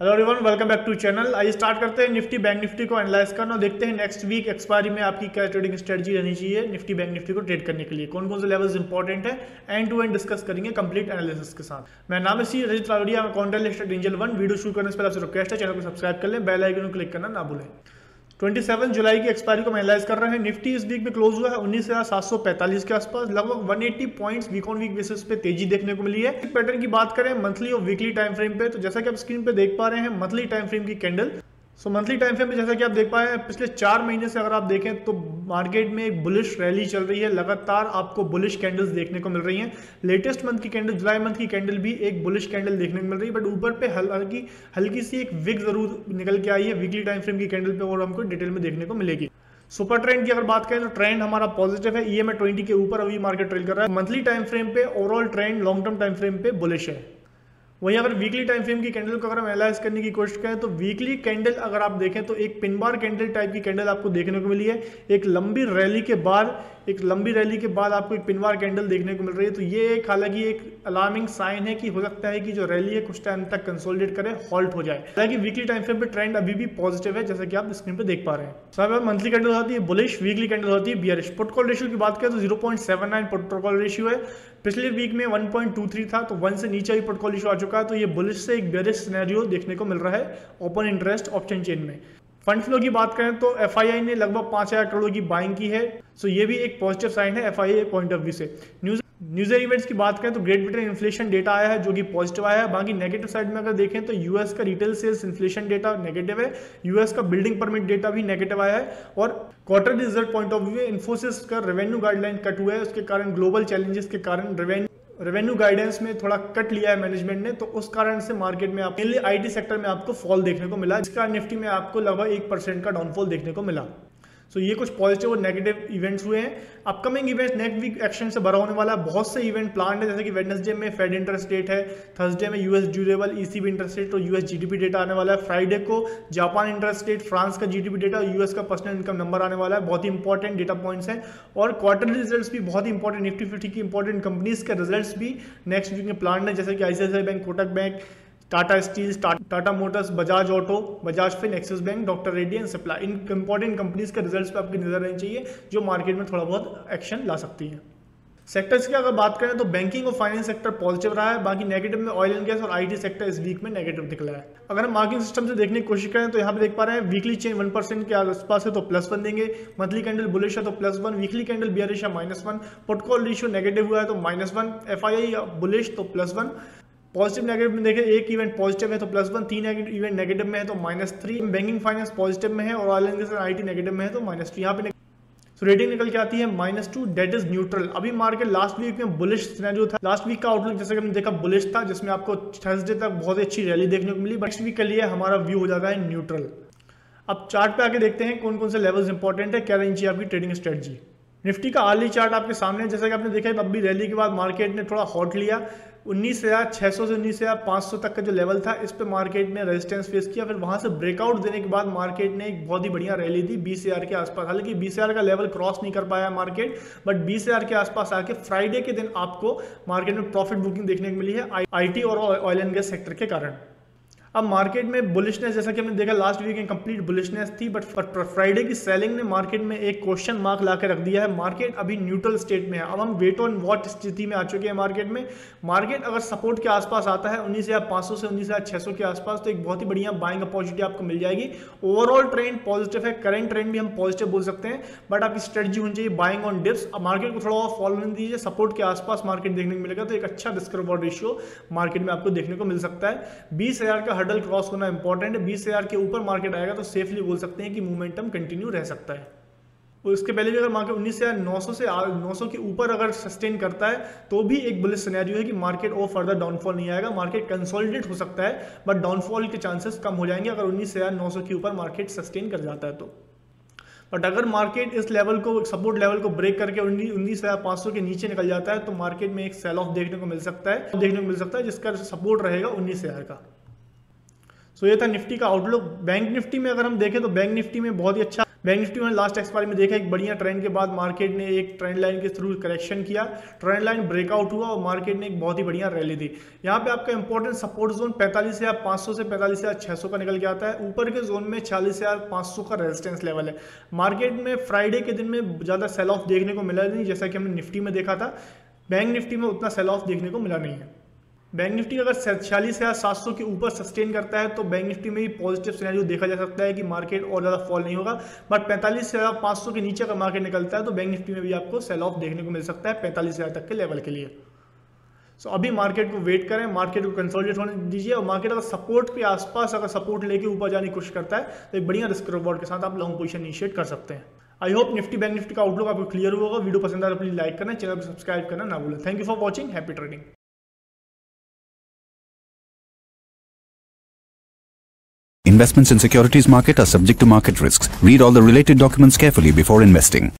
Hello everyone welcome back to channel आइए start करते हैं निफ्टी बैंक निफ्टी को एनालाइज करना और देखते हैं नेक्स्ट वीक एक्सपायरी में आपकी क्या ट्रेडिंग स्ट्रेटजी रहनी चाहिए निफ्टी बैंक निफ्टी को ट्रेड करने के लिए। कौन कौन से लेवल्स इंपॉर्टेंट है? एंड टू एंड डिस्कस करेंगे कंप्लीट एनालिसिस के साथ। मैं नाम है सी रजित रावड़िया मैं एंजल वन वीडियो शुरू करने से पहले आपसे रिक्वेस्ट है, चैनल को सब्सक्राइब कर लें बेल आइकन को क्लिक करना ना भूलें। 27 जुलाई की एक्सपायरी को एनालाइज कर रहे हैं। निफ्टी इस वीक में क्लोज हुआ है उन्नीस के आसपास। लगभग 180 points week on week basis पे तेज़ी देखने को मिली है। पैटर्न की बात करें मंथली और वीकली टाइम फ्रेम पे तो जैसा कि आप स्क्रीन पे देख पा रहे हैं मंथली टाइम फ्रेम की candle so monthly time frame में जैसा कि आप देख पाए पिछले चार महीने से अगर आप देखें तो मार्केट में एक बुलिश रैली चल रही है। लगातार आपको बुलिश कैंडल्स देखने को मिल रही हैं। लेटेस्ट मंथ की कैंडल जुलाई मंथ की कैंडल भी एक बुलिश कैंडल देखने को मिल रही है। बट ऊपर पे हल्की हल्की सी एक विक ज़रूर निकल के आई है। वीकली टाइम फ्रेम की कैंडल पे और हमको डिटेल में देखने को मिलेगी। सुपर ट्रेंड की अगर बात करें तो ट्रेंड हमारा पॉजिटिव है। ई एम ट्वेंटी के ऊपर अभी मार्केट ट्रेल कर रहा है। मंथली टाइम फ्रेम पे overall trend long term time frame पे बुलिश है। वहीं अगर वीकली टाइम फ्रेम की कैंडल को अगर हम एनालाइज करने की कोशिश करें तो वीकली कैंडल अगर आप देखें तो एक पिन बार कैंडल टाइप की कैंडल आपको देखने को मिली है। एक लंबी रैली के बाद, एक लंबी रैली के बाद आपको एक पिनवार कैंडल देखने को मिल रही है। तो ये एक, हालाँकि एक अलार्मिंग साइन है कि हो सकता है कि जो रैली है, कुछ टाइम तक कंसोलिडेट करे हॉल्ट हो जाए। हालाँकि वीकली टाइम फ्रेम पर ट्रेंड अभी भी पॉजिटिव है, जैसा कि आप स्क्रीन पर देख पा रहे हैं। सब मंथली कैंडल होती है बुलिश वीकली कैंडल होती है बियरिश पुटकॉल रेशियो की बात करें तो zero point seven nine put call ratio है। पिछले वीक में 1.23 था तो वन से नीचे ही प्रोटोकॉल इशू आ चुका है तो ये बुलिश से एक बेरिश सिनेरियो देखने को मिल रहा है ओपन इंटरेस्ट ऑप्शन चेन में। फंड फ्लो की बात करें तो एफआईआई ने लगभग पाँच हज़ार करोड़ की बाइंग की है सो ये भी एक पॉजिटिव साइन है एफ़ पॉइंट ऑफ़ व्यू से। न्यूज़ न्यूज़ इवेंट्स की बात करें तो ग्रेट ब्रिटेन इन्फ्लेशन डेटा आया है, जो कि पॉजिटिव आया है। बाकी नेगेटिव साइड में अगर देखें तो यूएस का retail sales inflation data negative है। यूएस का बिल्डिंग परमिट डेटा भी नेगेटिव आया है। और quarter result point of view Infosys का रेवेन्यू गाइडलाइन कट हुआ है। उसके कारण ग्लोबल चैलेंजेस के कारण रेवेन्यू रेवेन्यू गाइडेंस में थोड़ा कट लिया है मैनेजमेंट ने। तो उस कारण से मार्केट में आप मेनली आईटी सेक्टर में आपको फॉल देखने को मिला। इसका निफ्टी में आपको लगभग एक परसेंट का डाउनफॉल देखने को मिला। सो so, ये कुछ पॉजिटिव और नेगेटिव इवेंट्स हुए हैं। Upcoming events next week action से भरा होने वाला है बहुत से इवेंट प्लान है जैसे कि वेडनेसडे में फेड इंटरेस्ट रेट है थर्सडे में US durable ECB interest rate और यूएस जीडीपी डेटा आने वाला है फ्राइडे को जापान इंटरेस्ट रेट फ्रांस का जीडीपी डेटा और यूएस का पर्सनल इनकम नंबर आने वाला है। बहुत ही इंपॉर्टेंट डेटा पॉइंट्स हैं। और क्वार्टरली रिज़ल्ट भी बहुत ही इंपॉर्टेंट निफ्टी फिफ्टी की इंपॉर्टेंट कंपनीज़ के रिज़ल्ट भी नेक्स्ट वीक में प्लान है जैसे कि ICICI bank Kotak bank Tata steel Tata motors, Bajaj auto, Bajaj fin, Axis bank, doctor Reddy and supply. In important companies के रिजल्ट्स पे आपकी नज़र रहनी चाहिए, जो मार्केट में थोड़ा बहुत एक्शन ला सकती है। सेक्टर्स की अगर बात करें तो बैंकिंग और फाइनेंस सेक्टर पॉजिटिव रहा है, बाकी नेगेटिव में ऑयल एंड गैस और आईटी सेक्टर इस वीक में नेगेटिव निकला है। अगर हम मार्किंग सिस्टम से देखने की कोशिश करें तो यहाँ पे देख पा रहे हैं वीकली चेन वन परसेंट के आसपास है तो प्लस वन देंगे मंथली कैंडल बुलिश है तो plus one weekly candle bearish है minus one put call ratio negative हुआ है तो minus one F I bullish तो प्लस वन पॉजिटिव नेगेटिव में देखें, एक इवेंट पॉजिटिव है तो प्लस वन तीन इवेंट नेगेटिव में है तो minus three banking finance positive में है और oil and I T negative में है तो माइनस थ्री यहाँ पे सो रेटिंग निकल के आती है minus two date is neutral अभी मार्केट लास्ट वीक में बुलिश सिनेरियो था। लास्ट वीक का आउटलुक जैसे कि हमने देखा बुलिश था, जिसमें आपको थर्सडे तक बहुत अच्छी रैली देखने को मिली नेक्स्ट वीक के लिए हमारा व्यू हो जाता है न्यूट्रल अब चार्ट पे आके देखते हैं कौन कौन से लेवल्स इंपॉर्टेंट है, क्या रेंज चाहिए आपकी ट्रेडिंग स्ट्रेटजी निफ्टी का आर्ली चार्ट आपके सामने जैसा कि आपने देखा अब भी रैली के बाद मार्केट ने थोड़ा हॉट लिया। उन्नीस हज़ार छः सौ से उन्नीस हज़ार पाँच सौ तक का जो लेवल था, इस पे मार्केट ने रेजिस्टेंस फेस किया। फिर वहाँ से ब्रेकआउट देने के बाद मार्केट ने एक बहुत ही बढ़िया रैली दी बीस हज़ार के आसपास। हालाँकि बीस हज़ार का लेवल क्रॉस नहीं कर पाया मार्केट बट बीस हज़ार के आसपास आके फ्राइडे के दिन आपको मार्केट में प्रॉफिट बुकिंग देखने को मिली है आईटी और ऑयल एंड गैस सेक्टर के कारण। अब मार्केट में बुलिशनेस जैसा कि हमने देखा लास्ट वीक में कंप्लीट बुलिशनेस थी बट फ्राइडे की सेलिंग ने मार्केट में एक क्वेश्चन मार्क ला रख दिया है। मार्केट अभी न्यूट्रल स्टेट में है। अब हम वेट ऑन वॉट स्थिति में आ चुके हैं मार्केट में। मार्केट अगर सपोर्ट के आसपास आता है, उन्नीस हज़ार पाँच सौ उन्नीस हज़ार सौ के आसपास तो एक बहुत ही बढ़िया बाइंग अपॉर्चुनिटी आपको मिल जाएगी। ओवरऑल ट्रेंड पॉजिटिव है। करंट ट्रेंड भी हम पॉजिटिव बोल सकते हैं बट आपकी स्ट्रेटजी होनी चाहिए बाइंग ऑन डिप्स अब मार्केट को थोड़ा और फॉलो नहीं दीजिए। सपोर्ट के आसपास मार्केट देखने को मिलेगा तो एक अच्छा रिस्क रेशियो मार्केट में आपको देखने को मिल सकता है। बीस का हर्डल क्रॉस होना इंपॉर्टेंट है, बीस के ऊपर मार्केट आएगा तो सेफली बोल सकते हैं कि मोमेंटम कंटिन्यू रह सकता है। और इसके पहले भी अगर मार्केट उन्नीस हज़ार नौ सौ से नौ सौ के ऊपर अगर सस्टेन करता है तो भी एक बुलिस सिनेरियो है कि मार्केट और फर्दर डाउनफॉल नहीं आएगा। मार्केट कंसोलिडेट हो सकता है बट डाउनफॉल के चांसेस कम हो जाएँगे अगर उन्नीस हज़ार नौ सौ के ऊपर मार्केट सस्टेन कर जाता है तो। बट अगर मार्केट इस लेवल को सपोर्ट लेवल को ब्रेक करके उन्नीस हज़ार पाँच सौ के नीचे निकल जाता है तो मार्केट में एक सेल ऑफ़ देखने को मिल सकता है, देखने को मिल सकता है, जिसका सपोर्ट रहेगा उन्नीस हज़ार का। सो ये था निफ्टी का आउटलुक बैंक निफ्टी में अगर हम देखें तो बैंक निफ्टी में बहुत ही अच्छा बैंक निफ्टी में लास्ट एक्सपायरी में देखा एक बढ़िया ट्रेंड के बाद मार्केट ने एक ट्रेंड लाइन के थ्रू करेक्शन किया। ट्रेंड लाइन ब्रेकआउट हुआ और मार्केट ने एक बहुत ही बढ़िया रैली दी। यहाँ पे आपका इंपॉर्टेंट सपोर्ट जोन पैंतालीस हज़ार पाँच सौ से पैंतालीस हज़ार छह सौ का निकल के आता है। ऊपर के जोन में छियालीस हज़ार पाँच सौ का रेजिस्टेंस लेवल है। मार्केट में फ्राइडे के दिन में ज़्यादा सेल ऑफ़ देखने को मिला नहीं, जैसा कि हमने निफ्टी में देखा था। बैंक निफ्टी में उतना सेल ऑफ़ देखने को मिला नहीं है। बैंक निफ्टी अगर छियालीस हज़ार सात सौ के ऊपर सस्टेन करता है तो बैंक निफ्टी में भी पॉजिटिव सिनेरियो देखा जा सकता है कि मार्केट और ज़्यादा फॉल नहीं होगा। बट पैंतालीस हज़ार पाँच सौ के नीचे अगर मार्केट निकलता है तो बैंक निफ्टी में भी आपको सेल ऑफ़ देखने को मिल सकता है पैंतालीस हज़ार तक के लेवल के लिए। सो so, अभी मार्केट को वेट करें मार्केट को कंसोलिडेट होने दीजिए और मार्केट अगर सपोर्ट के आसपास अगर सपोर्ट लेके ऊपर जाने की कोशिश करता है तो एक बढ़िया रिस्क रिवॉर्ड के साथ आप लॉन्ग पोजिशन इनिशिएट कर सकते हैं। I hope Nifty bank Nifty का आउटलुक आपको क्लियर होगा। वीडियो पसंद आया प्लीज़ लाइक करना चैनल सब्सक्राइब करना ना भूलें। Thank you for watching happy trading Investments in securities market are subject to market risks. Read all the related documents carefully before investing.